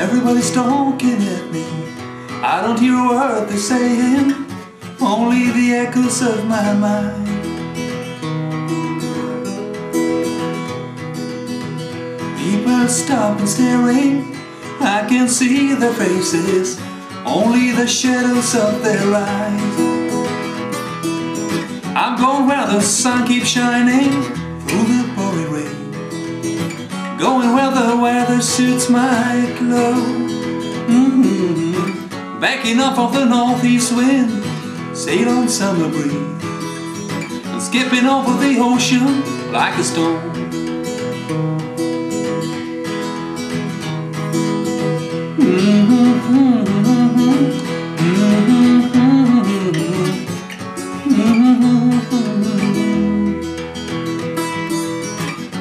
Everybody's talking at me. I don't hear a word they're saying, only the echoes of my mind. People stop and staring. I can see their faces, only the shadows of their eyes. I'm going where the sun keeps shining through the pouring rain. Going where the suits my clothes. Mm-hmm. Backing up off the northeast wind, sail on summer breeze, and skipping over the ocean like a stone. Mm-hmm. Mm-hmm. Mm-hmm.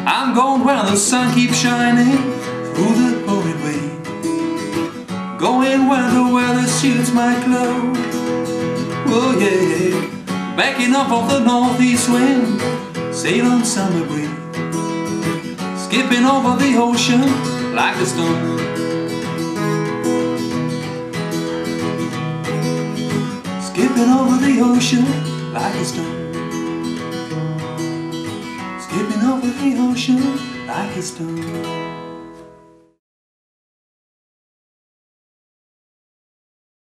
I'm going where the sun keeps shining through the pouring rain. Going where the weather suits my clothes. Oh yeah. Backing up off the northeast wind, sail on summer breeze. Skipping over the ocean like a stone. Skipping over the ocean like a stone. Skipping over the ocean like a stone.